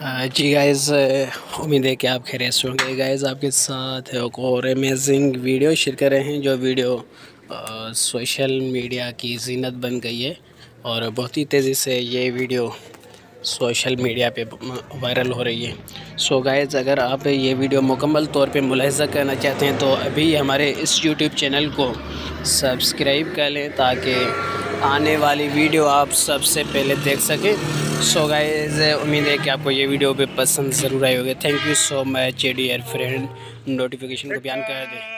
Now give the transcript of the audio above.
जी guys उम्मीद है कि आप खैरियत से होंगे। गाइज़ आपके साथ एक और अमेजिंग वीडियो शेयर कर रहे हैं, जो वीडियो सोशल मीडिया की जीनत बन गई है और बहुत ही तेज़ी से ये वीडियो सोशल मीडिया पे वायरल हो रही है। सो गाइज़ अगर आप ये वीडियो मुकम्मल तौर पे मुलाहजा करना चाहते हैं तो अभी हमारे इस यूट्यूब चैनल को सब्सक्राइब कर लें, ताकि आने वाली वीडियो आप सबसे पहले देख सकें। सो गाइज़ उम्मीद है कि आपको ये वीडियो भी पसंद ज़रूर आई होगी। Thank you so much dear friend notification को बयान कर दें।